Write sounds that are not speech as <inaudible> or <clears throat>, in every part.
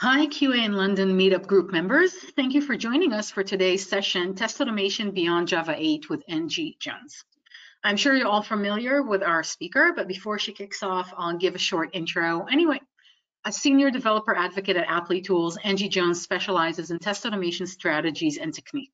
Hi, QA in London Meetup Group members. Thank you for joining us for today's session, Test Automation Beyond Java 8 with Angie Jones. I'm sure you're all familiar with our speaker, but before she kicks off, I'll give a short intro. Anyway, a senior developer advocate at Applitools, Angie Jones specializes in test automation strategies and technique.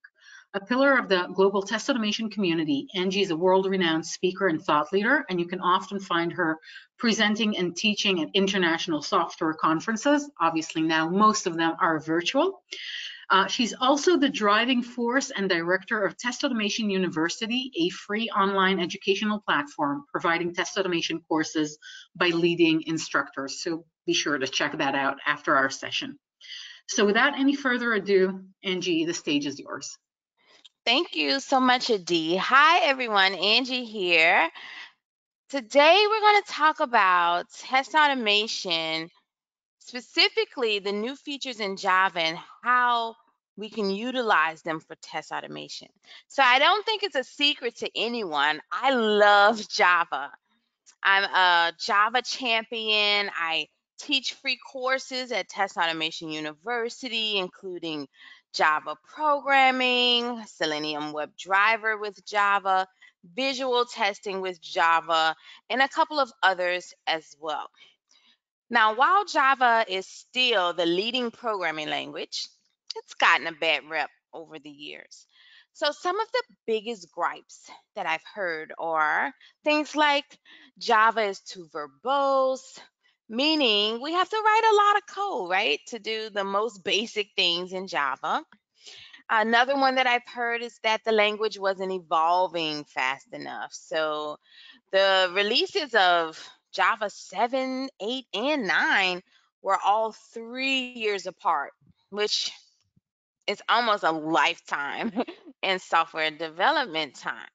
A pillar of the global test automation community, Angie is a world-renowned speaker and thought leader, and you can often find her presenting and teaching at international software conferences. Obviously now most of them are virtual. Uh, she's also the driving force and director of Test Automation University, a free online educational platform providing test automation courses by leading instructors. So be sure to check that out after our session. So without any further ado, Angie, the stage is yours. Thank you so much, Adi. Hi, everyone. Angie here. Today, we're going to talk about test automation, specifically the new features in Java and how we can utilize them for test automation. So I don't think it's a secret to anyone. I love Java. I'm a Java champion. I teach free courses at Test Automation University, including Java programming, Selenium WebDriver with Java, visual testing with Java, and a couple of others as well. Now, while Java is still the leading programming language, it's gotten a bad rep over the years. So, some of the biggest gripes that I've heard are things like Java is too verbose, meaning we have to write a lot of code, right, to do the most basic things in Java. Another one that I've heard is that the language wasn't evolving fast enough. So the releases of Java 7, 8, and 9 were all three years apart, which is almost a lifetime <laughs> in software development time.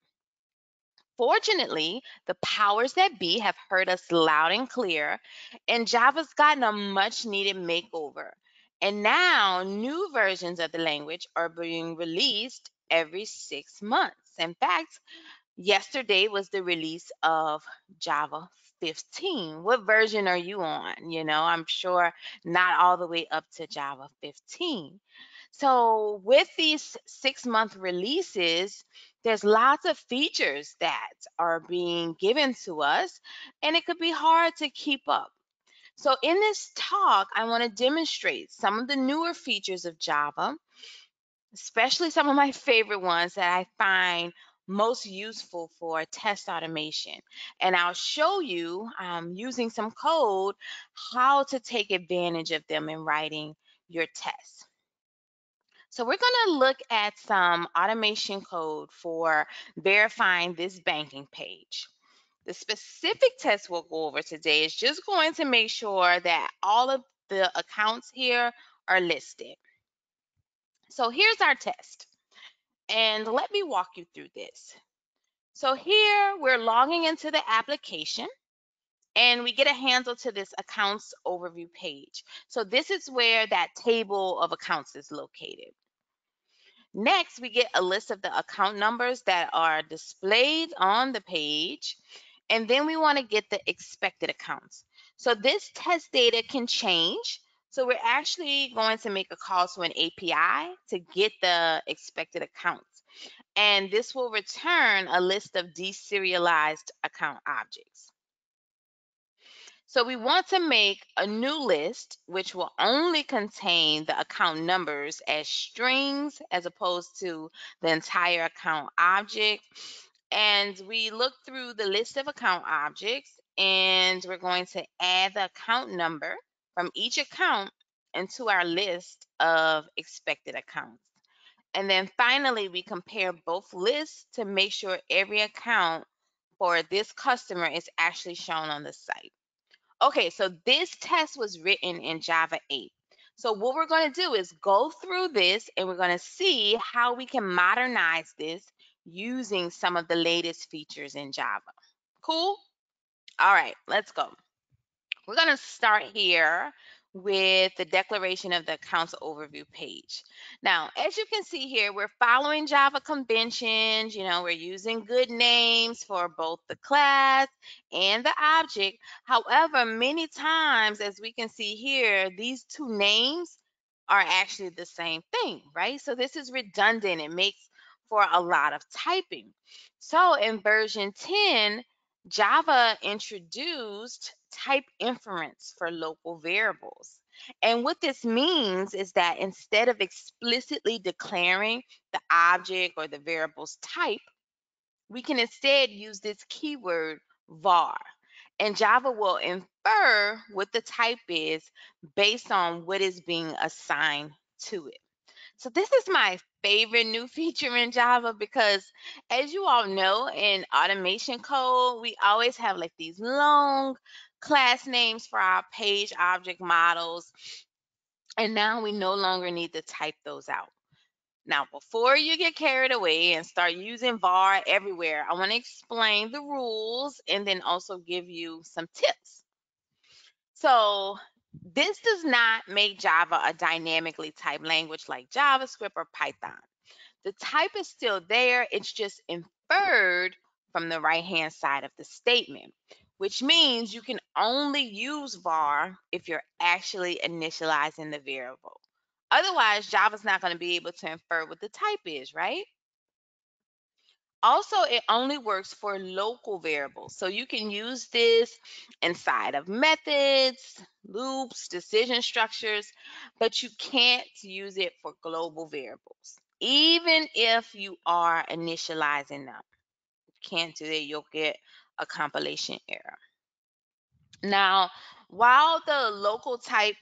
Fortunately, the powers that be have heard us loud and clear, and Java's gotten a much needed makeover. And now new versions of the language are being released every six months. In fact, yesterday was the release of Java 15. What version are you on? You know, I'm sure not all the way up to Java 15. So with these six month releases, there's lots of features that are being given to us, and it could be hard to keep up. So in this talk, I want to demonstrate some of the newer features of Java, especially some of my favorite ones that I find most useful for test automation. And I'll show you um, using some code how to take advantage of them in writing your tests. So we're going to look at some automation code for verifying this banking page. The specific test we'll go over today is just going to make sure that all of the accounts here are listed. So here's our test. And let me walk you through this. So here we're logging into the application and we get a handle to this accounts overview page. So this is where that table of accounts is located. Next, we get a list of the account numbers that are displayed on the page. And then we want to get the expected accounts. So this test data can change. So we're actually going to make a call to an API to get the expected accounts. And this will return a list of deserialized account objects. So we want to make a new list, which will only contain the account numbers as strings as opposed to the entire account object. And we look through the list of account objects and we're going to add the account number from each account into our list of expected accounts. And then finally, we compare both lists to make sure every account for this customer is actually shown on the site. Okay, so this test was written in Java 8. So what we're going to do is go through this and we're going to see how we can modernize this using some of the latest features in Java. Cool? All right, let's go. We're going to start here with the declaration of the accounts overview page. Now, as you can see here, we're following Java conventions. You know, we're using good names for both the class and the object. However, many times, as we can see here, these two names are actually the same thing, right? So this is redundant. It makes for a lot of typing. So in version 10, Java introduced type inference for local variables. And what this means is that instead of explicitly declaring the object or the variable's type, we can instead use this keyword var. And Java will infer what the type is based on what is being assigned to it. So this is my favorite new <laughs> feature in Java because as you all know in automation code, we always have like these long class names for our page object models. And now we no longer need to type those out. Now, before you get carried away and start using var everywhere, I want to explain the rules and then also give you some tips. So this does not make Java a dynamically typed language like JavaScript or Python. The type is still there, it's just inferred from the right-hand side of the statement, which means you can only use var if you're actually initializing the variable. Otherwise, Java's not going to be able to infer what the type is, right? Also, it only works for local variables. So you can use this inside of methods, loops, decision structures, but you can't use it for global variables. Even if you are initializing them, you can't do that, you'll get a compilation error. Now, while the local type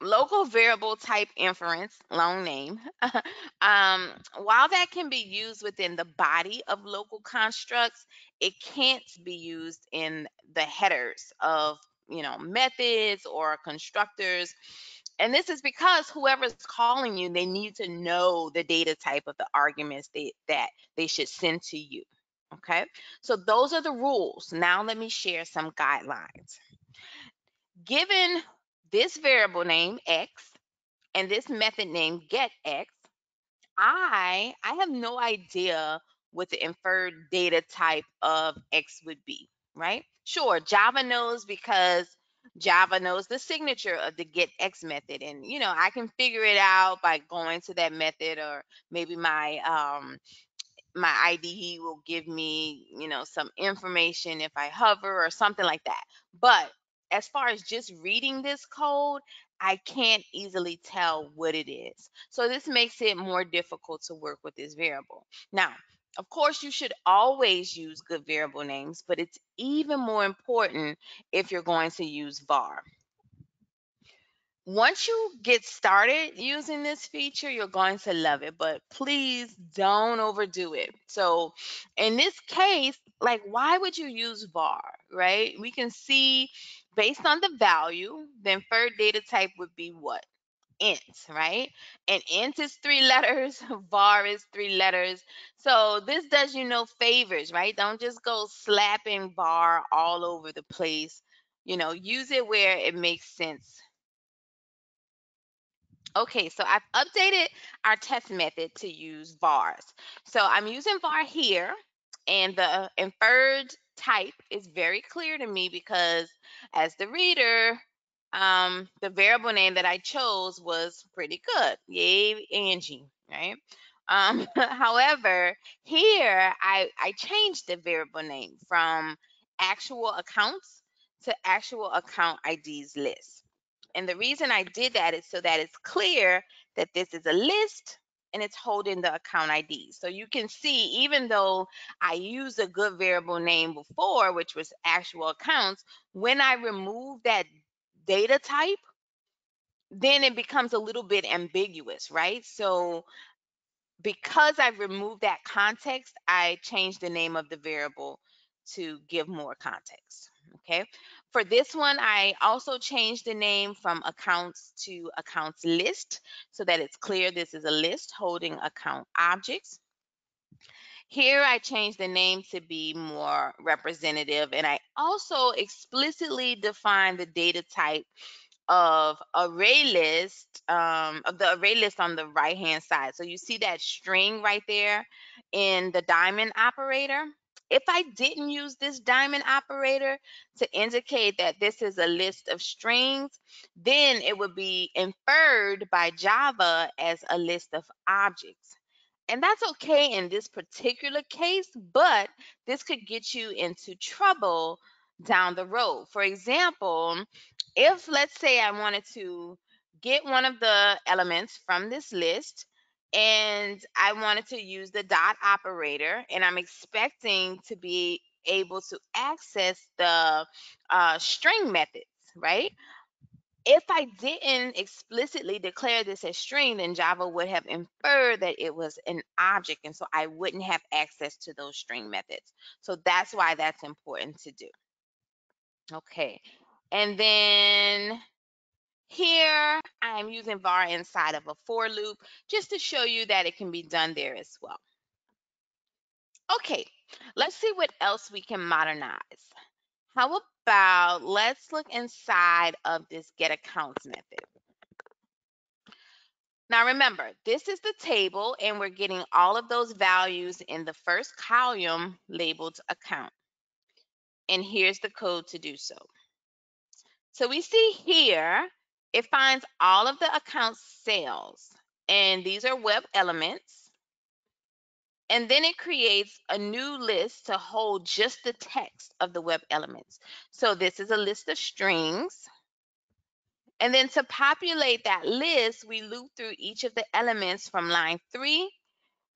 local variable type inference, long name, <laughs> um, while that can be used within the body of local constructs, it can't be used in the headers of you know methods or constructors. And this is because whoever's calling you, they need to know the data type of the arguments they, that they should send to you. Okay, so those are the rules. Now let me share some guidelines. Given this variable name x and this method name get x, I I have no idea what the inferred data type of x would be, right? Sure, Java knows because Java knows the signature of the get x method and you know, I can figure it out by going to that method or maybe my um my IDE will give me, you know, some information if I hover or something like that. But as far as just reading this code, I can't easily tell what it is. So this makes it more difficult to work with this variable. Now, of course, you should always use good variable names, but it's even more important if you're going to use var once you get started using this feature, you're going to love it, but please don't overdo it. So in this case, like why would you use var, right? We can see based on the value, the inferred data type would be what? int, right? And int is three <laughs> letters, var is three letters. So this does you no favors, right? Don't just go slapping var all over the place. You know, use it where it makes sense Okay, so I've updated our test method to use vars. So I'm using var here, and the inferred type is very clear to me because as the reader, um, the variable name that I chose was pretty good. Yay, Angie, right? Um, <laughs> however, here I, I changed the variable name from actual accounts to actual account IDs list. And the reason I did that is so that it's clear that this is a list and it's holding the account ID. So you can see, even though I used a good variable name before, which was actual accounts, when I remove that data type, then it becomes a little bit ambiguous, right? So because I removed that context, I changed the name of the variable to give more context, okay? For this one, I also changed the name from accounts to accounts list so that it's clear this is a list holding account objects. Here I changed the name to be more representative and I also explicitly defined the data type of array list, um, of the array list on the right hand side. So you see that string right there in the diamond operator. If I didn't use this diamond operator to indicate that this is a list of strings, then it would be inferred by Java as a list of objects. And that's okay in this particular case, but this could get you into trouble down the road. For example, if let's say I wanted to get one of the elements from this list and I wanted to use the dot operator and I'm expecting to be able to access the uh, string methods, right? If I didn't explicitly declare this as string, then Java would have inferred that it was an object. And so I wouldn't have access to those string methods. So that's why that's important to do. Okay. And then here I'm using var inside of a for loop just to show you that it can be done there as well. Okay, let's see what else we can modernize. How about, let's look inside of this get accounts method. Now remember, this is the table and we're getting all of those values in the first column labeled account. And here's the code to do so. So we see here, it finds all of the account sales and these are web elements and then it creates a new list to hold just the text of the web elements. So this is a list of strings. And then to populate that list, we loop through each of the elements from line three,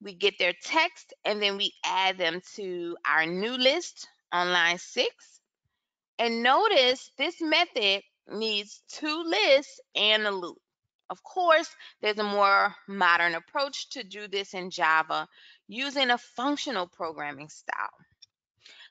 we get their text, and then we add them to our new list on line six. And notice this method needs two lists and a loop. Of course, there's a more modern approach to do this in Java using a functional programming style.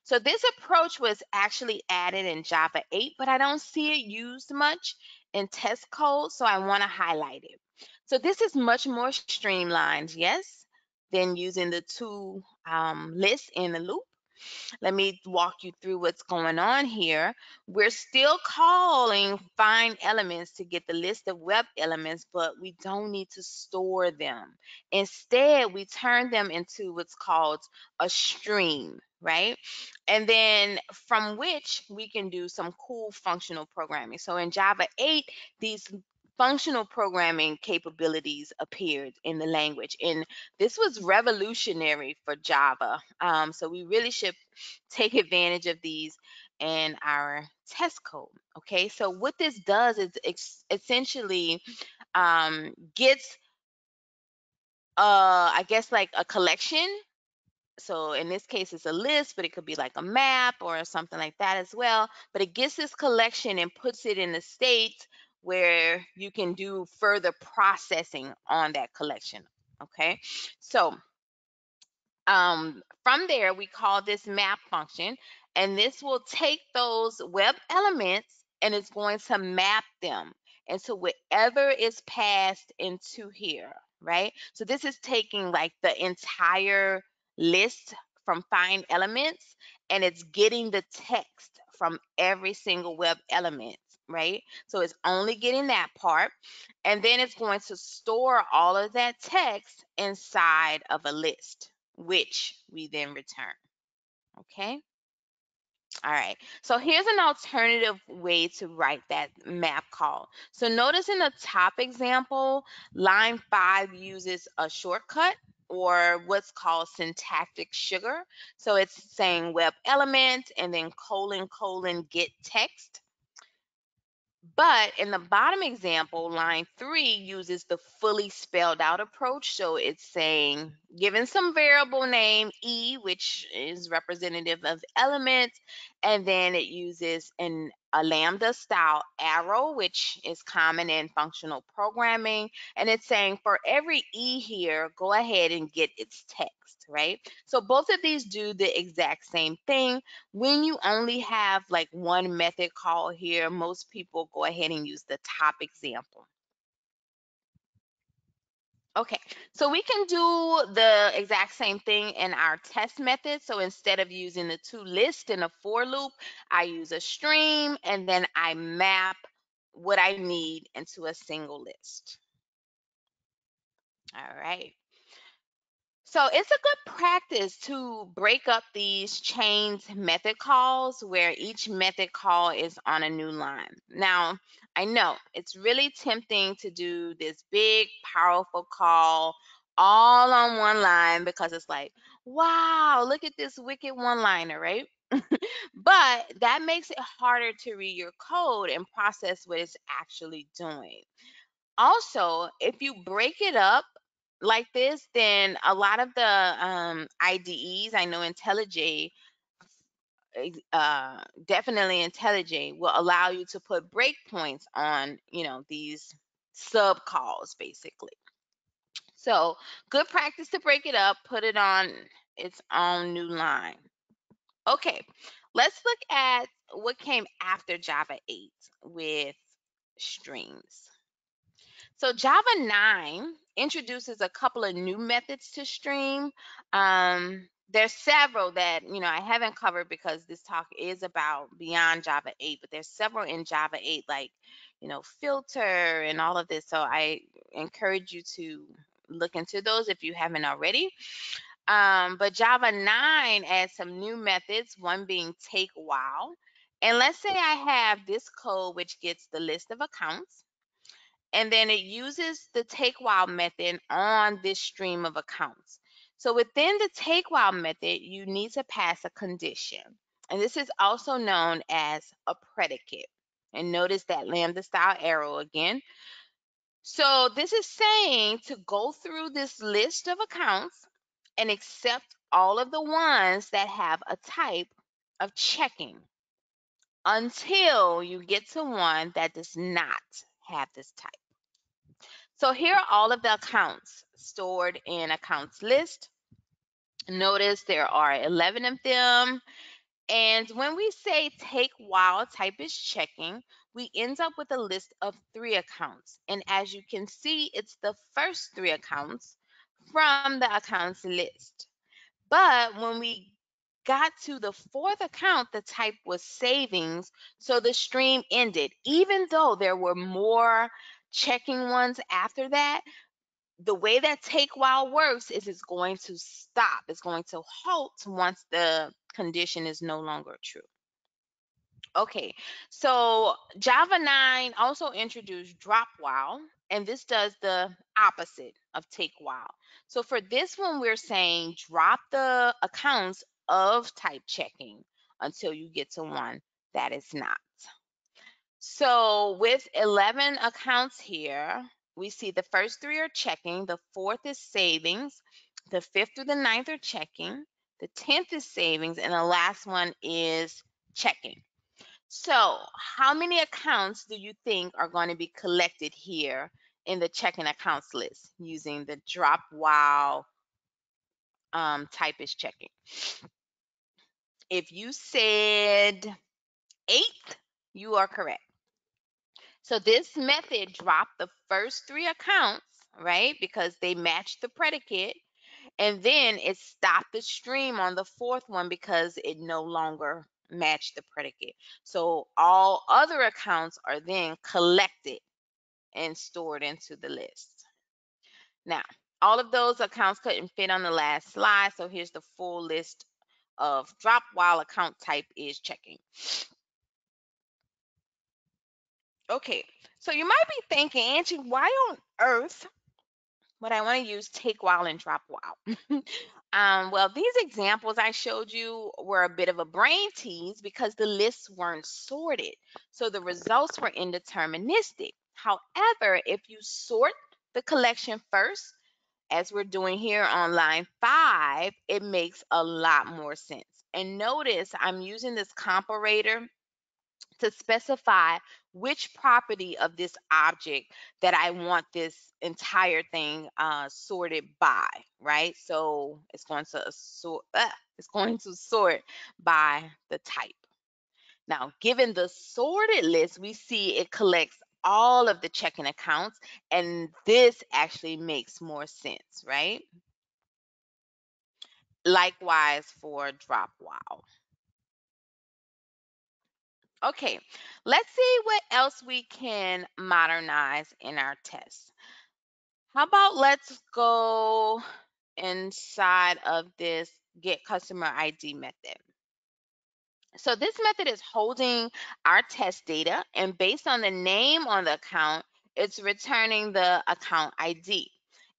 So this approach was actually added in Java 8, but I don't see it used much in test code, so I want to highlight it. So this is much more streamlined, yes, than using the two um, lists in the loop. Let me walk you through what's going on here. We're still calling find elements to get the list of web elements, but we don't need to store them. Instead, we turn them into what's called a stream, right? And then from which we can do some cool functional programming. So in Java 8, these functional programming capabilities appeared in the language. And this was revolutionary for Java. Um, so we really should take advantage of these in our test code. Okay, so what this does is essentially um, gets, uh, I guess, like a collection so in this case it's a list but it could be like a map or something like that as well but it gets this collection and puts it in the state where you can do further processing on that collection. Okay, so um, from there, we call this map function, and this will take those web elements and it's going to map them into whatever is passed into here, right? So this is taking like the entire list from find elements and it's getting the text from every single web element right? So it's only getting that part. And then it's going to store all of that text inside of a list, which we then return. Okay. All right, so here's an alternative way to write that map call. So notice in the top example, line five uses a shortcut or what's called syntactic sugar. So it's saying web element and then colon colon get text. But in the bottom example, line three uses the fully spelled out approach. So it's saying, given some variable name E, which is representative of elements, and then it uses an a lambda style arrow, which is common in functional programming. And it's saying for every E here, go ahead and get its text, right? So both of these do the exact same thing. When you only have like one method call here, most people go ahead and use the top example. Okay, so we can do the exact same thing in our test method. So instead of using the two list in a for loop, I use a stream and then I map what I need into a single list. All right. So it's a good practice to break up these chains method calls where each method call is on a new line. Now, I know it's really tempting to do this big, powerful call all on one line because it's like, wow, look at this wicked one liner, right? <laughs> but that makes it harder to read your code and process what it's actually doing. Also, if you break it up like this, then a lot of the um, IDEs, I know IntelliJ, uh, definitely IntelliJ will allow you to put breakpoints on, you know, these sub calls basically. So good practice to break it up, put it on its own new line. Okay, let's look at what came after Java 8 with streams. So Java 9 introduces a couple of new methods to stream. Um, there's several that you know I haven't covered because this talk is about beyond Java 8, but there's several in Java 8 like you know filter and all of this. So I encourage you to look into those if you haven't already. Um, but Java 9 adds some new methods, one being take while. And let's say I have this code which gets the list of accounts and then it uses the take while method on this stream of accounts. So within the take while method, you need to pass a condition. And this is also known as a predicate. And notice that lambda style arrow again. So this is saying to go through this list of accounts and accept all of the ones that have a type of checking until you get to one that does not have this type. So here are all of the accounts stored in accounts list. Notice there are 11 of them. And when we say take while type is checking, we end up with a list of three accounts. And as you can see, it's the first three accounts from the accounts list. But when we got to the fourth account, the type was savings. So the stream ended, even though there were more checking ones after that, the way that take while works is it's going to stop. It's going to halt once the condition is no longer true. Okay, so Java 9 also introduced drop while, and this does the opposite of take while. So for this one, we're saying drop the accounts of type checking until you get to one that is not. So with 11 accounts here, we see the first three are checking, the fourth is savings, the fifth through the ninth are checking, the 10th is savings, and the last one is checking. So how many accounts do you think are going to be collected here in the checking accounts list using the drop while um, type is checking? If you said eighth, you are correct. So this method dropped the first three accounts, right? Because they matched the predicate. And then it stopped the stream on the fourth one because it no longer matched the predicate. So all other accounts are then collected and stored into the list. Now, all of those accounts couldn't fit on the last slide. So here's the full list of drop while account type is checking. Okay, so you might be thinking, Angie, why on earth would I want to use take while and drop while? <laughs> um, well, these examples I showed you were a bit of a brain tease because the lists weren't sorted. So the results were indeterministic. However, if you sort the collection first, as we're doing here on line five, it makes a lot more sense. And notice I'm using this comparator to specify which property of this object that I want this entire thing uh, sorted by, right? So it's going to sort, uh, it's going to sort by the type. Now, given the sorted list, we see it collects all of the checking accounts, and this actually makes more sense, right? Likewise for drop while. Okay, let's see what else we can modernize in our test. How about let's go inside of this get customer ID method. So this method is holding our test data and based on the name on the account, it's returning the account ID.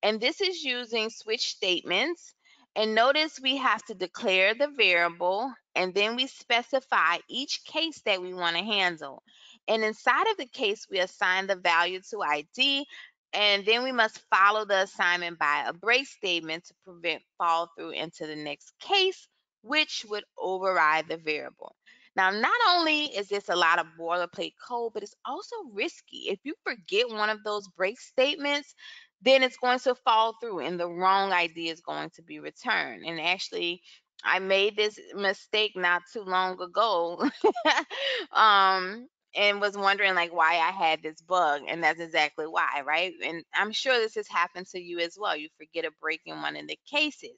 And this is using switch statements. And notice we have to declare the variable and then we specify each case that we want to handle. And inside of the case, we assign the value to ID and then we must follow the assignment by a break statement to prevent fall through into the next case, which would override the variable. Now, not only is this a lot of boilerplate code, but it's also risky. If you forget one of those break statements, then it's going to fall through and the wrong ID is going to be returned. And actually, I made this mistake not too long ago. <laughs> um, and was wondering like why I had this bug, and that's exactly why, right? And I'm sure this has happened to you as well. You forget a break in one of the cases.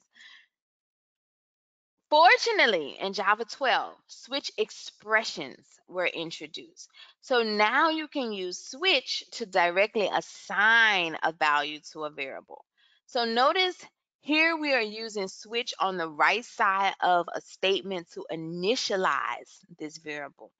Fortunately, in Java 12, switch expressions were introduced. So now you can use switch to directly assign a value to a variable. So notice here we are using switch on the right side of a statement to initialize this variable.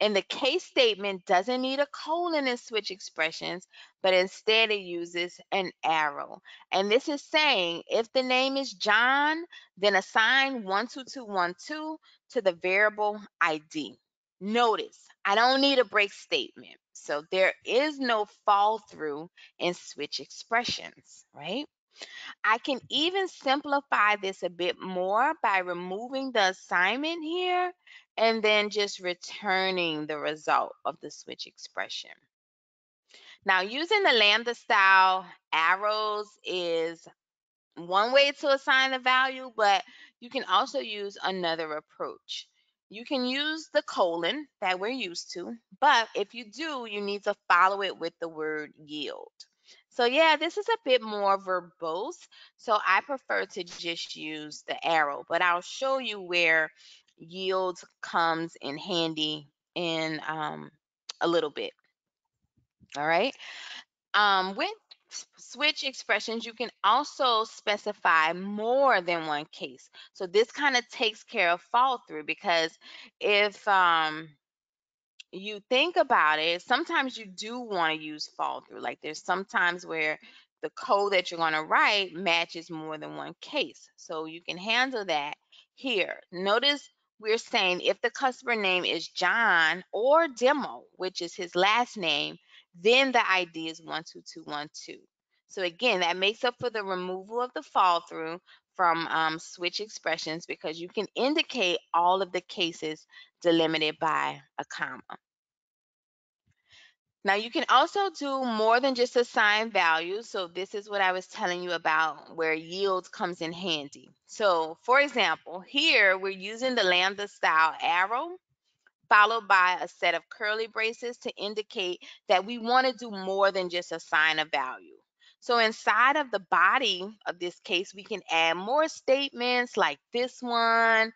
And the case statement doesn't need a colon in switch expressions, but instead it uses an arrow. And this is saying if the name is John, then assign 12212 to the variable ID. Notice, I don't need a break statement. So there is no fall through in switch expressions, right? I can even simplify this a bit more by removing the assignment here and then just returning the result of the switch expression. Now, using the lambda style arrows is one way to assign the value, but you can also use another approach. You can use the colon that we're used to, but if you do, you need to follow it with the word yield. So yeah, this is a bit more verbose. So I prefer to just use the arrow, but I'll show you where yield comes in handy in um, a little bit. All right. Um, with switch expressions, you can also specify more than one case. So this kind of takes care of fall through because if um, you think about it, sometimes you do want to use fall through. Like there's sometimes where the code that you're going to write matches more than one case. So you can handle that here. Notice we're saying if the customer name is John or Demo, which is his last name, then the ID is 12212. So again, that makes up for the removal of the fall through from um, switch expressions because you can indicate all of the cases delimited by a comma. Now you can also do more than just assign values. So this is what I was telling you about where yield comes in handy. So for example, here we're using the lambda style arrow followed by a set of curly braces to indicate that we want to do more than just assign a value. So inside of the body of this case, we can add more statements like this one,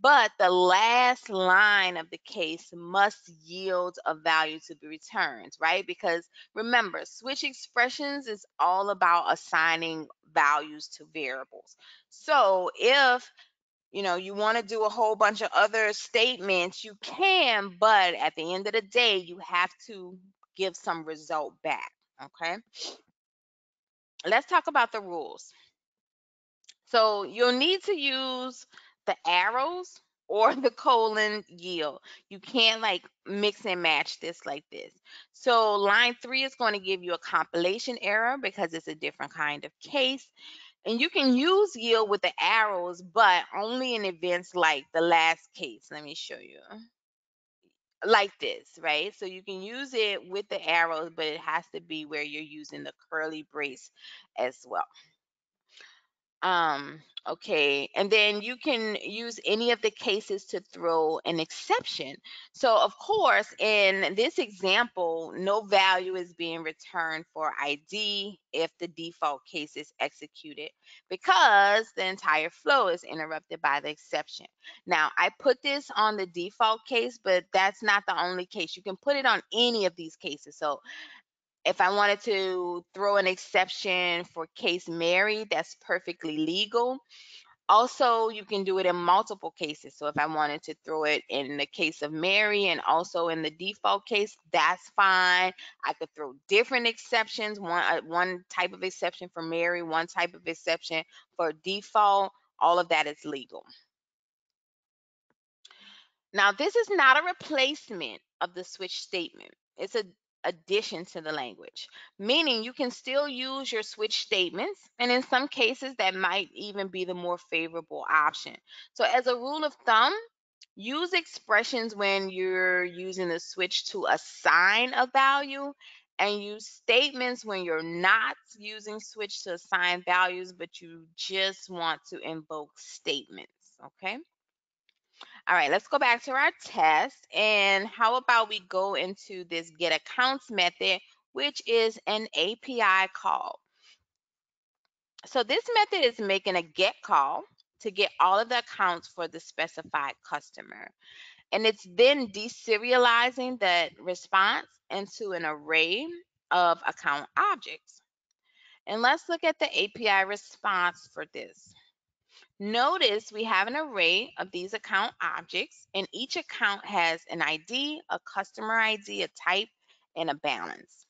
but the last line of the case must yield a value to be returned, right? Because remember, switch expressions is all about assigning values to variables. So if you know you want to do a whole bunch of other statements, you can, but at the end of the day, you have to give some result back, okay? let's talk about the rules. So you'll need to use the arrows or the colon yield. You can't like mix and match this like this. So line three is going to give you a compilation error because it's a different kind of case. And you can use yield with the arrows, but only in events like the last case. Let me show you. Like this, right? So you can use it with the arrows, but it has to be where you're using the curly brace as well. Um, okay, and then you can use any of the cases to throw an exception. So of course, in this example, no value is being returned for ID if the default case is executed because the entire flow is interrupted by the exception. Now, I put this on the default case, but that's not the only case. You can put it on any of these cases. So if I wanted to throw an exception for case Mary, that's perfectly legal. Also, you can do it in multiple cases. So if I wanted to throw it in the case of Mary and also in the default case, that's fine. I could throw different exceptions, one uh, one type of exception for Mary, one type of exception for default. All of that is legal. Now, this is not a replacement of the switch statement. It's a addition to the language, meaning you can still use your switch statements, and in some cases, that might even be the more favorable option. So, as a rule of thumb, use expressions when you're using the switch to assign a value and use statements when you're not using switch to assign values but you just want to invoke statements okay all right, let's go back to our test. And how about we go into this get accounts method, which is an API call. So this method is making a get call to get all of the accounts for the specified customer. And it's then deserializing the response into an array of account objects. And let's look at the API response for this. Notice we have an array of these account objects, and each account has an ID, a customer ID, a type, and a balance.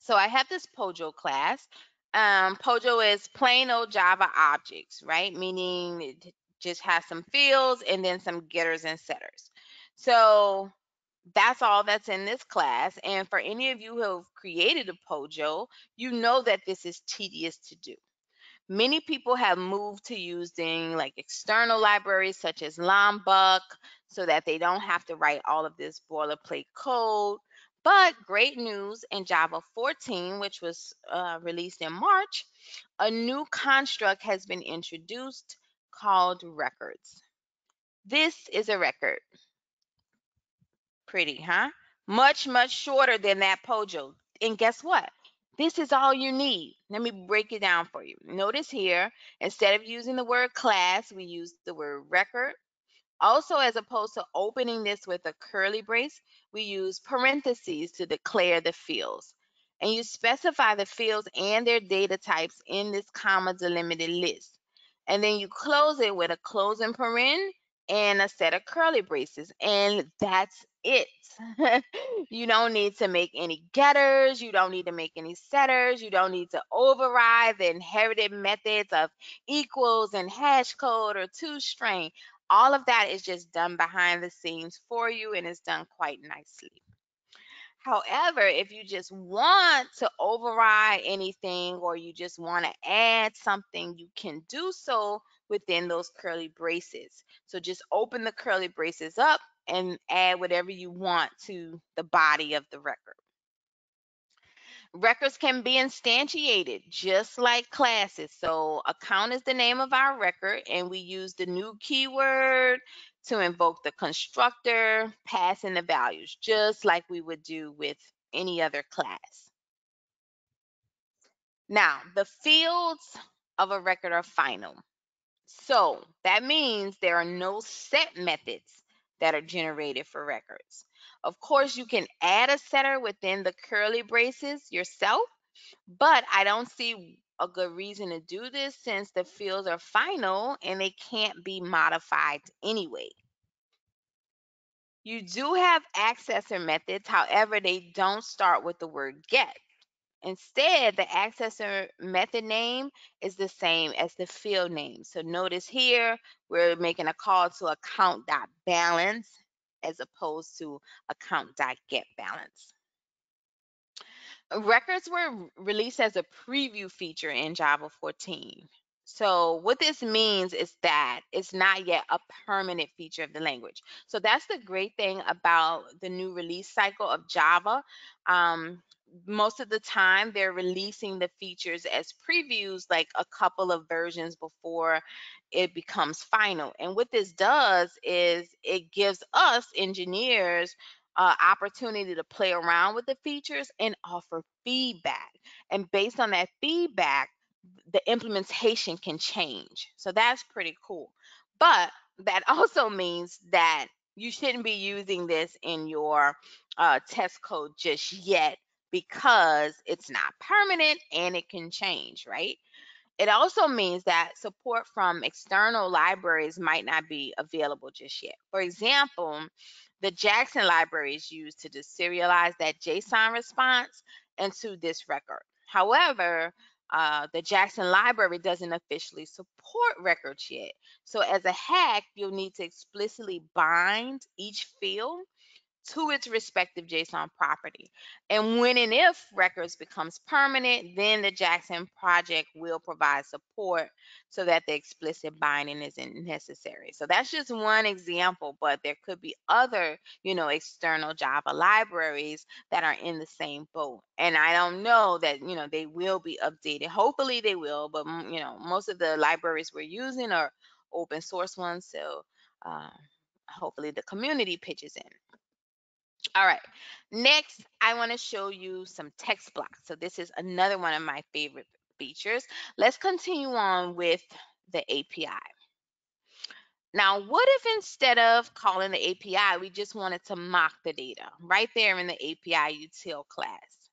So I have this Pojo class. Um, Pojo is plain old Java objects, right? Meaning it just has some fields and then some getters and setters. So that's all that's in this class. And for any of you who have created a Pojo, you know that this is tedious to do. Many people have moved to using like external libraries such as Lombok so that they don't have to write all of this boilerplate code. But great news in Java 14, which was uh, released in March, a new construct has been introduced called records. This is a record. Pretty, huh? Much, much shorter than that Pojo. And guess what? This is all you need. Let me break it down for you. Notice here, instead of using the word class, we use the word record. Also, as opposed to opening this with a curly brace, we use parentheses to declare the fields. And you specify the fields and their data types in this comma delimited list. And then you close it with a closing paren and a set of curly braces. And that's it. <laughs> you don't need to make any getters. You don't need to make any setters. You don't need to override the inherited methods of equals and hash code or toString. All of that is just done behind the scenes for you and it's done quite nicely. However, if you just want to override anything or you just want to add something, you can do so within those curly braces. So just open the curly braces up and add whatever you want to the body of the record. Records can be instantiated just like classes. So account is the name of our record and we use the new keyword to invoke the constructor, passing the values, just like we would do with any other class. Now, the fields of a record are final. So that means there are no set methods that are generated for records. Of course, you can add a setter within the curly braces yourself, but I don't see a good reason to do this since the fields are final and they can't be modified anyway. You do have accessor methods, however, they don't start with the word get. Instead, the accessor method name is the same as the field name. So notice here, we're making a call to account.balance as opposed to account.getBalance. Records were released as a preview feature in Java 14. So what this means is that it's not yet a permanent feature of the language. So that's the great thing about the new release cycle of Java. Um, most of the time they're releasing the features as previews like a couple of versions before it becomes final. And what this does is it gives us engineers uh, opportunity to play around with the features and offer feedback. And based on that feedback the implementation can change. So that's pretty cool. But that <laughs> also means that you shouldn't be using this in your uh, test code just yet because it's not permanent and it can change, right? It also means that support from external libraries might not be available just yet. For example, the Jackson library is used to deserialize that JSON response into this record. However, uh, the Jackson library doesn't officially support records yet. So as a hack, you'll need to explicitly bind each field to its respective JSON property. And when and if records becomes permanent, then the Jackson project will provide support so that the explicit binding isn't necessary. So that's just one example, but there could be other, you know, external Java libraries that are in the same boat. And I don't know that, you know, they will be updated. Hopefully they will, but you know, most of the libraries we're using are open source ones. So uh, hopefully the community pitches in. All right. Next, I want to show you some text blocks. So this is another one of my favorite features. Let's continue on with the API. Now, what if instead of calling the API, we just wanted to mock the data right there in the API util class?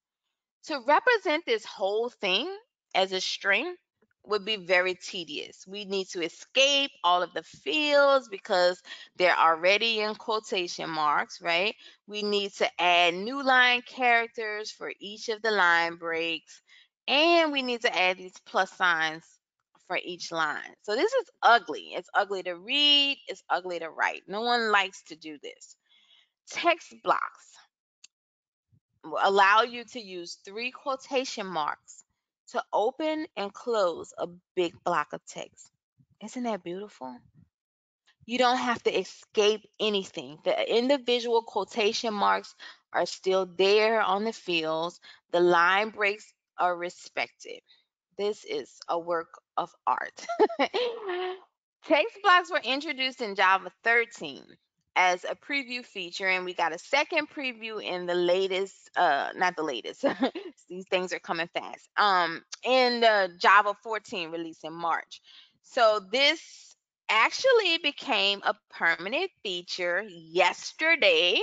To represent this whole thing as a string, would be very tedious. We need to escape all of the fields because they're already in quotation marks, right? We need to add new line characters for each of the line breaks. And we need to add these plus signs for each line. So this is ugly. It's ugly to read. It's ugly to write. No one likes to do this. Text blocks allow you to use three quotation marks to open and close a big block of text. Isn't that beautiful? You don't have to escape anything. The individual quotation marks are still there on the fields. The line breaks are respected. This is a work of art. <laughs> Text blocks were introduced in Java 13 as a preview feature and we got a second preview in the latest uh not the latest <laughs> these things are coming fast um in the java 14 release in march. So this actually became a permanent feature yesterday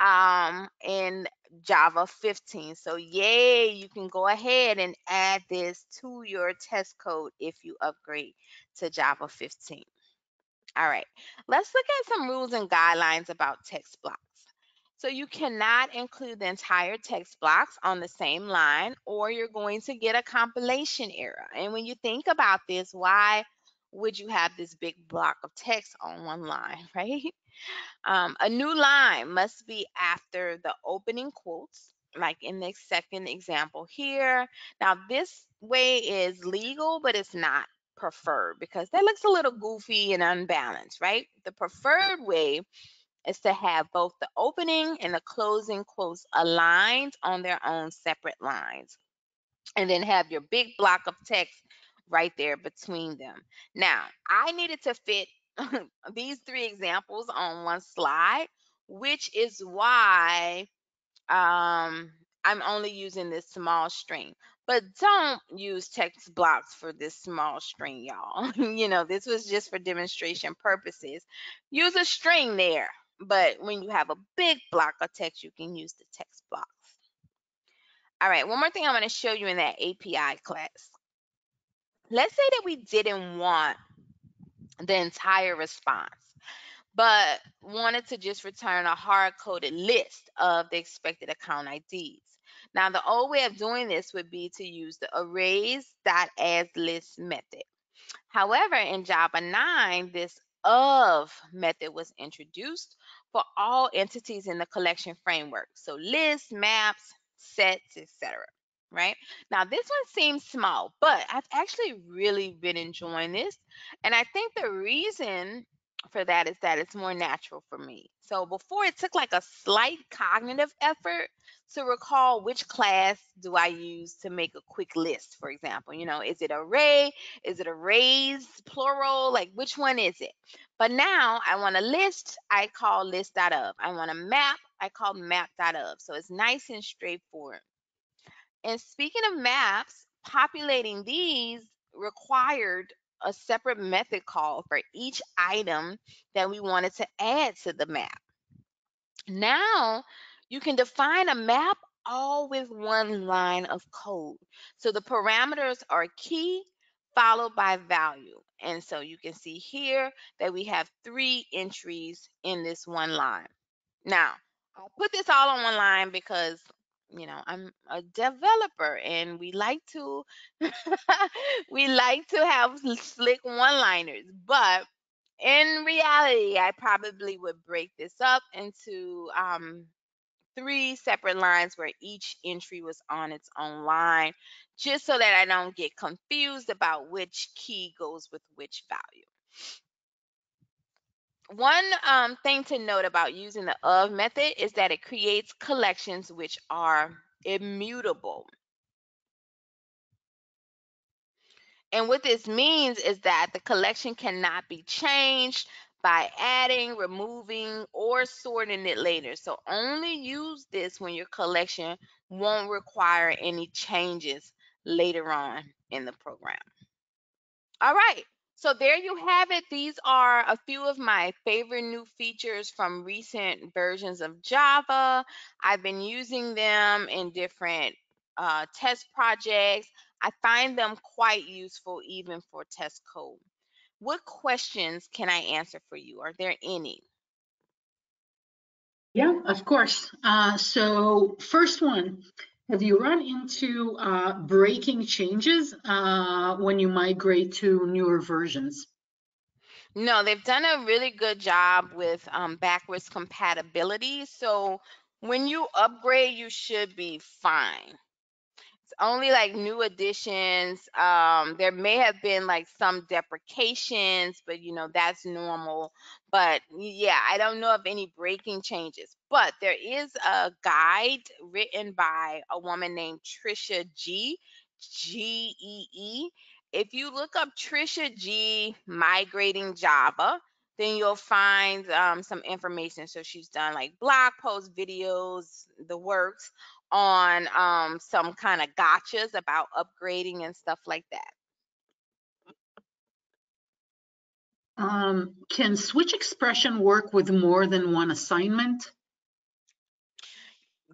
um in java 15 so yay you can go ahead and add this to your test code if you upgrade to java 15 all right, let's look at some rules and guidelines about text blocks. So you cannot include the entire text blocks on the same line or you're going to get a compilation error. And when you think about this, why would you have this big block of text on one line, <laughs> right? Um, a new line must be after the opening quotes, like in the second example here. Now, this way is legal, but it's not preferred because that looks a little goofy and unbalanced, right? The preferred way is to have both the opening and the closing quotes aligned on their own separate lines. And then have your big block of text right there between them. Now, I needed to fit <laughs> these three examples on one slide, which is why um, I'm only using this small string. But don't use text blocks for this small string, y'all. <laughs> you know, this was just for demonstration purposes. Use a string there, but when you have a big block of text, you can use the text blocks. All right, one more thing I'm going to show you in that API class. Let's say that we didn't want the entire response, but wanted to just return a hard-coded list of the expected account IDs. Now, the old way of doing this would be to use the arrays.asList method. However, in Java 9, this of method was introduced for all entities in the collection framework. So lists, maps, sets, etc. Right now, this one seems small, but I've actually really been enjoying this. And I think the reason for that is that it's more natural for me. So before it took like a slight cognitive effort to recall which class do I use to make a quick list, for example. You know, is it array? Is it arrays, plural? Like which one is it? But now I want a list, I call list.of. I want a map, I call map.of. So it's nice and straightforward. And speaking of maps, populating these required a separate method call for each item that we wanted to add to the map. Now you can define a map all with one line of code. So the parameters are key followed by value. And so you can see here that we have three entries in this one line. Now, I'll put this all on one line because you know i'm a developer and we like to <laughs> we like to have slick one liners but in reality i probably would break this up into um, three separate lines where each entry was on its own line just so that i don't get confused about which key goes with which value one um, thing to note about using the of method is that it creates collections which are immutable. And what this means is that the collection cannot be changed by adding, removing, or sorting it later. So only use this when your collection won't require any changes later on in the program. All right. So there you have it. These are a few of my favorite new features from recent versions of Java. I've been using them in different uh, test projects. I find them quite useful even for test code. What questions can I answer for you? Are there any? Yeah, of course. Uh, so first one, have you run into uh, breaking changes uh, when you migrate to newer versions? No, they've done a really good job with um, backwards compatibility. So when you upgrade, you should be fine only like new additions. Um, there may have been like some deprecations, but you know, that's normal. But yeah, I don't know of any breaking changes. But there is a guide written by a woman named Trisha Gee. G E E. If you look up Trisha Gee migrating Java, then you'll find um, some information. So she's done like blog posts, videos, the works on um, some kind of gotchas about upgrading and stuff like that. Um, can switch expression work with more than one assignment?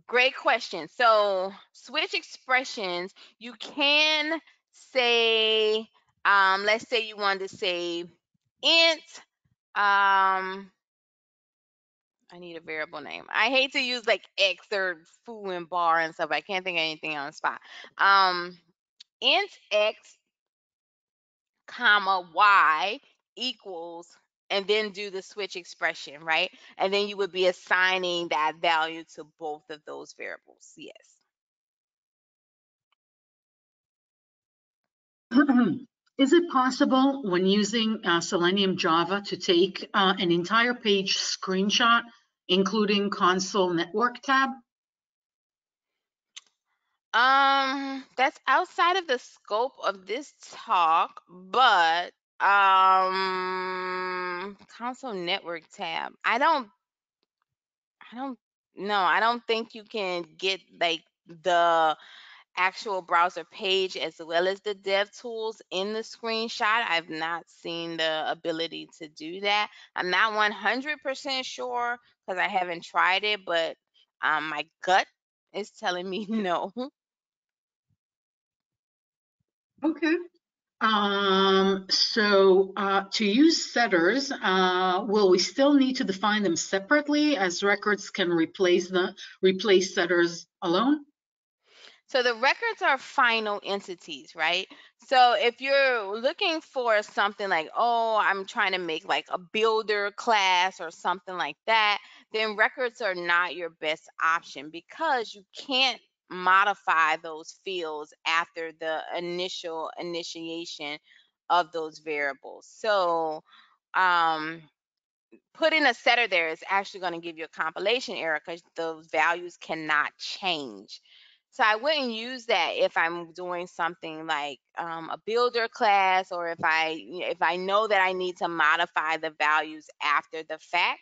Great question. So switch expressions, you can say, um, let's say you wanted to say int, um, I need a variable name. I hate to use like X or foo and bar and stuff. I can't think of anything on the spot. Um, int X comma Y equals and then do the switch expression, right? And then you would be assigning that value to both of those variables. Yes. <clears throat> Is it possible when using uh, Selenium Java to take uh, an entire page screenshot including console network tab? Um, that's outside of the scope of this talk, but um console network tab. I don't I don't no, I don't think you can get like the actual browser page as well as the dev tools in the screenshot. I've not seen the ability to do that. I'm not 100% sure because I haven't tried it, but um, my gut is telling me <laughs> no. Okay. Um, so uh, to use setters, uh, will we still need to define them separately as records can replace the replace setters alone? So the records are final entities, right? So if you're looking for something like, oh, I'm trying to make like a builder class or something like that, then records are not your best option because you can't modify those fields after the initial initiation of those variables. So um, putting a setter there is actually going to give you a compilation error because those values cannot change. So I wouldn't use that if I'm doing something like um, a builder class or if I if I know that I need to modify the values after the fact.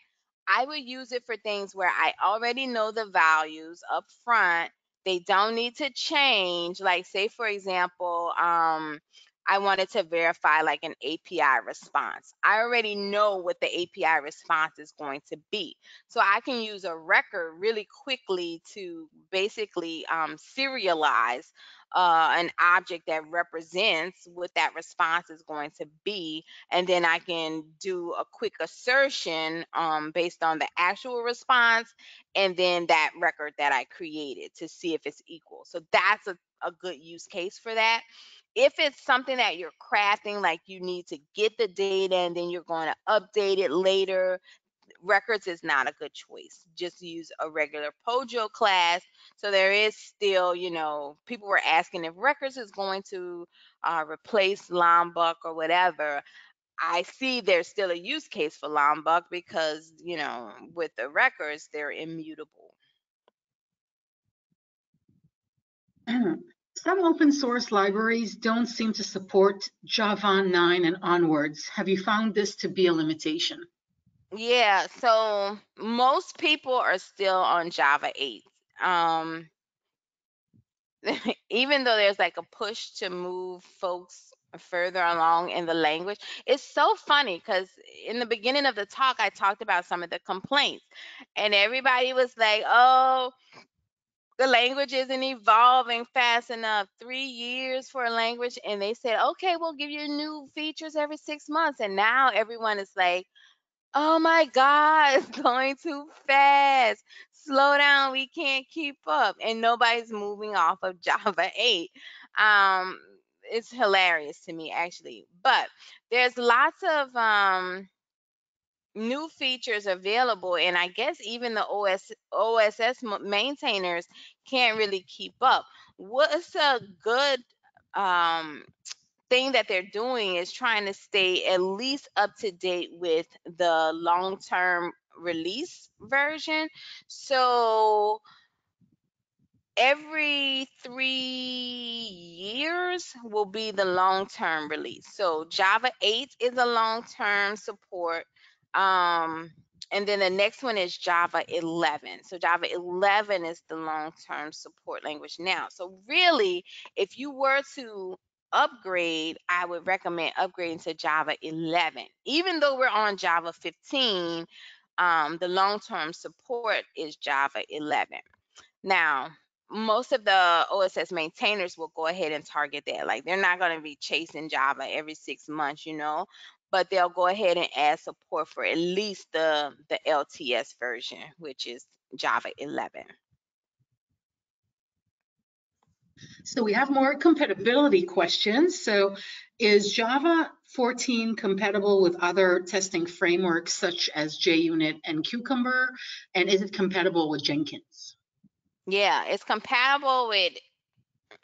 I would use it for things where I already know the values up front. They don't need to change. Like say for example, um, I wanted to verify like an API response. I already know what the API response is going to be. So I can use a record really quickly to basically um, serialize uh, an object that represents what that response is going to be. And then I can do a quick assertion um, based on the actual response and then that record that I created to see if it's equal. So that's a, a good use case for that if it's something that you're crafting, like you need to get the data and then you're going to update it later, records is not a good choice. Just use a regular Pojo class. So there is still, you know, people were asking if records is going to uh, replace Lombok or whatever. I see there's still a use case for Lombok because, you know, with the records, they're immutable. <clears throat> <clears throat> Some open source libraries don't seem to support Java 9 and onwards. Have you found this to be a limitation? Yeah, so most people are still on Java 8. Um, <laughs> even though there's like a push to move folks further along in the language, it's so funny because in the beginning of the talk, I talked about some of the complaints, and everybody was like, oh, the language isn't evolving fast enough. Three years for a language, and they said, okay, we'll give you new features every six months. And now everyone is like, oh my God, <laughs> it's going too fast. Slow down, we can't keep up. And nobody's moving off of <laughs> Java 8. Um, it's hilarious to me actually. But there's lots of um new features available and i guess even the os oss maintainers can't really keep up. What's a good um, thing that they're doing is trying to stay at least up to date with the long-term release version. So every three years will be the long-term release. So java 8 is a long-term support um, and then the next one is Java 11. So Java 11 is the long-term support language now. So really, if you were to upgrade, I would recommend upgrading to Java 11. Even though we're on Java 15, um, the long-term support is Java 11. Now, most of the OSS maintainers will go ahead and target that. Like they're not going to be chasing Java every six months, you know, but they'll go ahead and add support for at least the, the LTS version, which is Java 11. So we have more compatibility questions. So is Java 14 compatible with other testing frameworks such as JUnit and Cucumber? And is it compatible with Jenkins? Yeah, it's compatible with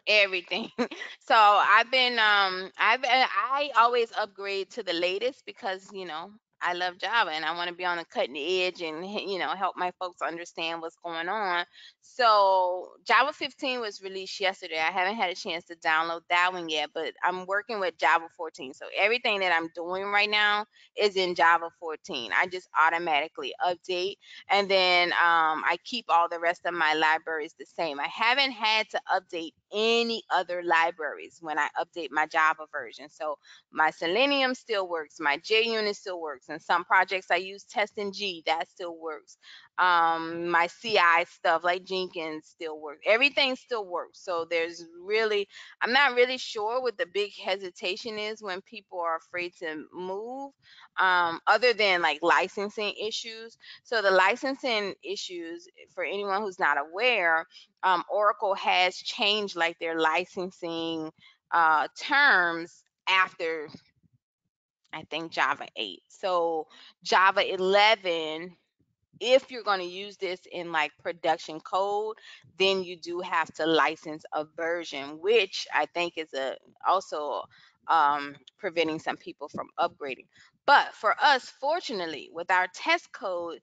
everything. <laughs> so I've been um I've I always upgrade to the latest because you know I love Java and I want to be on the cutting edge and <laughs> you know help my folks understand what's going on. So Java 15 was released yesterday. I haven't had a chance to download that one yet, but I'm working with Java 14. So everything that I'm doing right now is in Java 14. I just automatically update and then um, I keep all the rest of my libraries the same. I haven't had to update any other libraries when I update my Java version. So my Selenium still works, my JUnit still works and some projects I use TestNG, that still works. Um, my CI stuff like Jenkins still works. Everything still works. So there's really, I'm not really sure what the big hesitation is when people are afraid to move, um, other than like licensing issues. So the licensing issues, for anyone who's not aware, um, Oracle has changed like their licensing uh, terms after I think Java 8. So Java 11, if you're going to use this in like production code, then you do have to license a version, which I think is a also um, preventing some people from upgrading. But for us, fortunately, with our test code,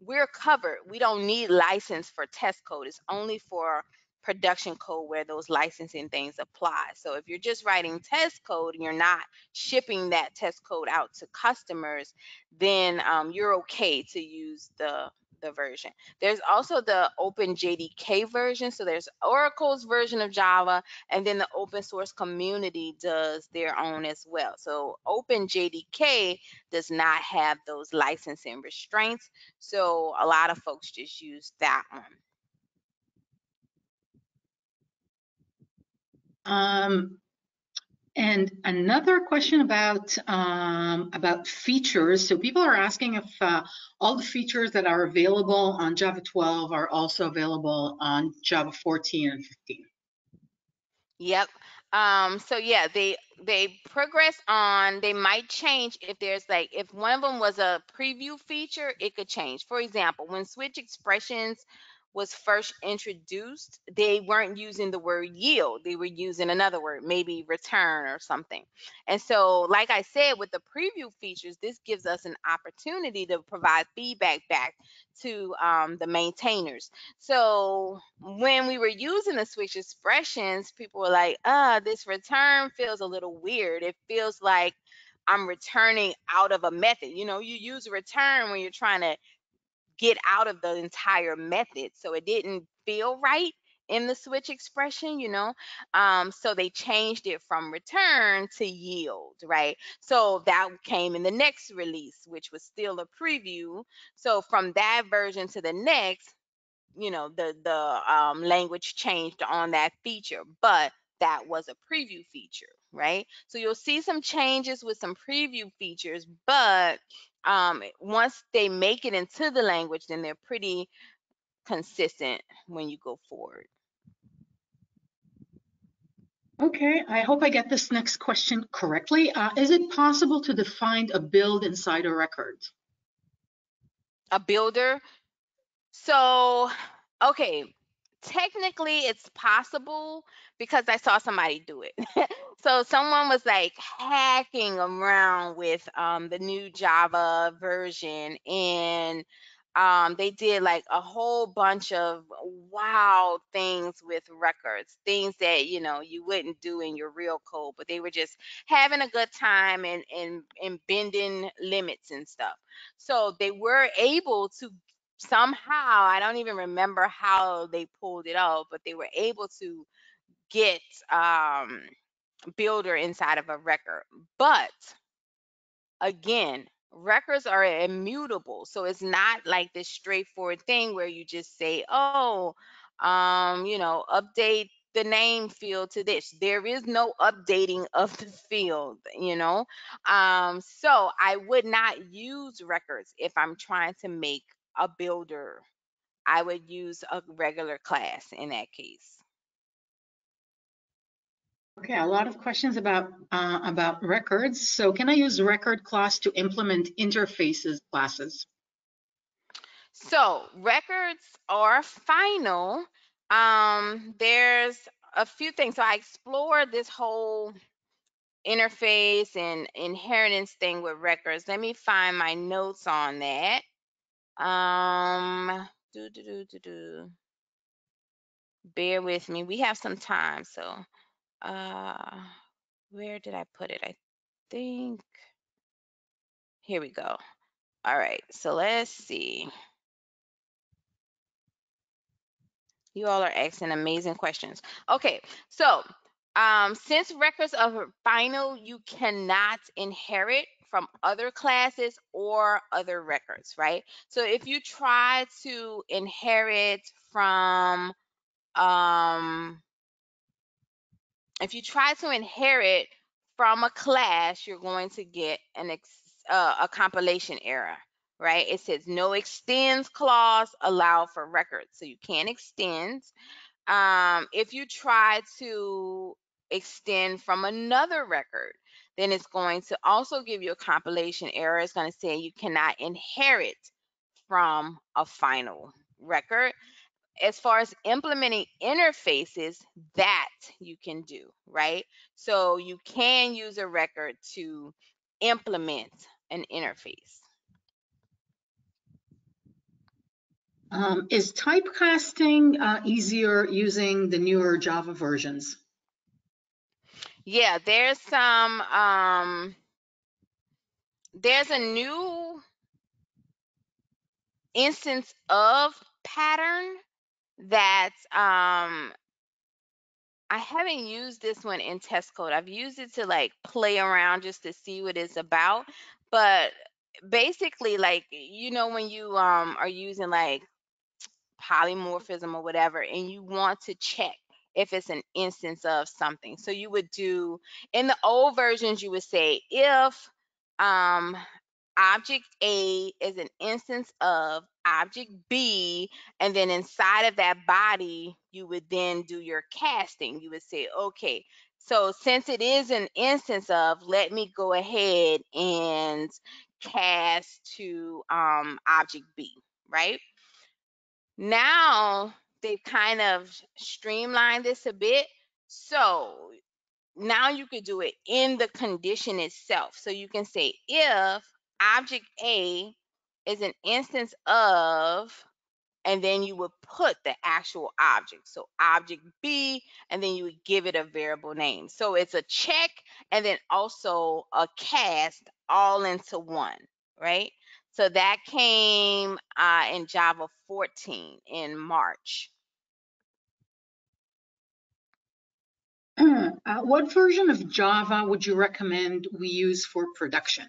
we're covered. We don't need license for test code. It's only for production code where those licensing things apply. So if you're just writing test code and you're not shipping that test code out to customers, then um, you're okay to use the the version. There's also the Open JDK version. So there's Oracle's version of Java, and then the open source community does their own as well. So Open JDK does not have those licensing restraints. So a lot of folks just use that one. Um, and another question about um, about features. So people are asking if uh, all the features that are available on Java 12 are also available on Java 14 and 15. Yep. Um, so yeah, they they progress on. They might change if there's like if one of them was a preview feature, it could change. For example, when switch expressions was first introduced, they weren't using the word yield. They were using another word, maybe return or something. And so, like I said, with the preview features, this gives us an opportunity to provide feedback back to um, the maintainers. So when we were using the switch expressions, people were like, uh, this return feels a little weird. It feels like I'm returning out of a method. You know, you use return when you're trying to get out of the entire method. So it didn't feel right in the switch expression, you know. Um, so they changed it from return to yield, right? So that came in the next release, which was still a preview. So from that version to the next, you know, the the um, language changed on that feature, but that was a preview feature, right? So you'll see some changes with some preview features, but um, once they make it into the language, then they're pretty consistent when you go forward. Okay, I hope I get this next question correctly. Uh, is it possible to define a build inside a record? A builder? So, okay, technically it's possible because I saw somebody do it. <laughs> so someone was like hacking around with um, the new Java version and um, they did like a whole bunch of wild things with records, things that you know you wouldn't do in your real code, but they were just having a good time and and and bending limits and stuff. So they were able to somehow I don't even remember how they pulled it off, but they were able to get um, builder inside of a record. But again, records are immutable, so it's not like this straightforward thing where you just say, "Oh, um, you know, update the name field to this. There is no updating of the field, you know. Um, so I would not use records if I'm trying to make a builder, I would use a regular class in that case. Okay, a lot of questions about uh, about records. So can I use record class to implement interfaces classes? So records are final. Um, there's a few things. So I explored this whole interface and inheritance thing with records. Let me find my notes on that. Um, do do do do do. Bear with me. We have some time, so uh, where did I put it? I think here we go. All right, so let's see. You all are asking amazing questions. Okay, so um, since records are final, you cannot inherit from other classes or other records, right? So if you try to inherit from, um, if you try to inherit from a class, you're going to get an ex, uh, a compilation error, right? It says no extends clause allow for records, so you can't extend. Um, if you try to extend from another record, then it's going to also give you a compilation error. It's going to say you cannot inherit from a final record. As far as implementing interfaces, that you can do, right? So you can use a record to implement an interface. Um, is typecasting uh, easier using the newer Java versions? Yeah, there's some um there's a new instance of pattern that um I haven't used this one in test code. I've used it to like play around just to see what it's about. But basically, like you know, when you um are using like polymorphism or whatever, and you want to check if it's an instance of something. So you would do in the old versions, you would say if um object A is an instance of object B, and then inside of that body, you would then do your casting. You would say, okay, so since it is an instance of, let me go ahead and cast to um, object B, right? Now they've kind of streamlined this a bit. So now you could do it in the condition itself. So you can say if object A is an instance of, and then you would put the actual object. So object B, and then you would give it a variable name. So it's a check and then also a cast all into one, right? So that came uh, in Java 14 in March. Uh, what version of Java would you recommend we use for production?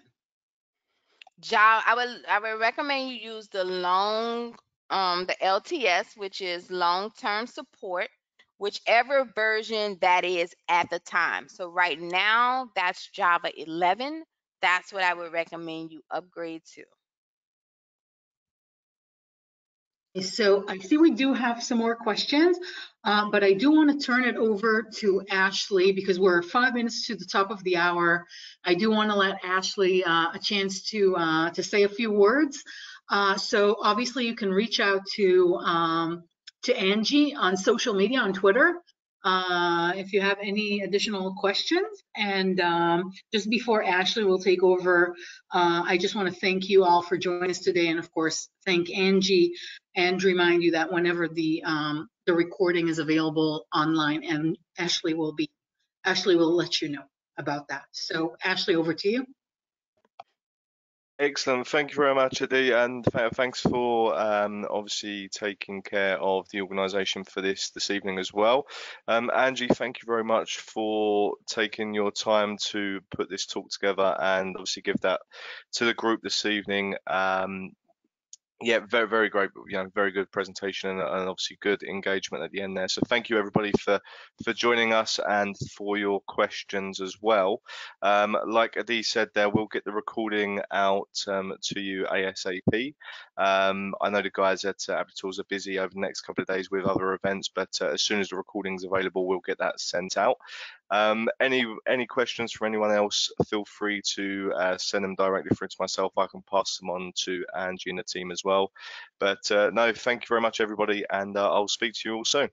Java, I would I would recommend you use the long um the LTS, which is long-term support, whichever version that is at the time. So right now, that's Java 11. That's what I would recommend you upgrade to. So I see we do have some more questions, uh, but I do want to turn it over to Ashley because we're five minutes to the top of the hour. I do want to let Ashley uh, a chance to uh, to say a few words. Uh, so obviously you can reach out to um, to Angie on social media on Twitter uh, if you have any additional questions. And um, just before Ashley will take over, uh, I just want to thank you all for joining us today, and of course, thank Angie, and remind you that whenever the um, the recording is available online, and Ashley will be Ashley will let you know about that. So, Ashley, over to you. Excellent. Thank you very much, Adi, and th thanks for um, obviously taking care of the organisation for this this evening as well. Um, Angie, thank you very much for taking your time to put this talk together and obviously give that to the group this evening. Um, yeah, very, very great, you know, very good presentation and, and, obviously good engagement at the end there. So thank you everybody for for joining us and for your questions as well. Um, like Adi said there, we'll get the recording out um, to you ASAP. Um, I know the guys at uh, are busy over the next couple of days with other events, but uh, as soon as the recording is available, we'll get that sent out. Um, any any questions from anyone else, feel free to uh, send them directly through to myself. I can pass them on to Angie and the team as well. But uh, no, thank you very much, everybody, and uh, I'll speak to you all soon.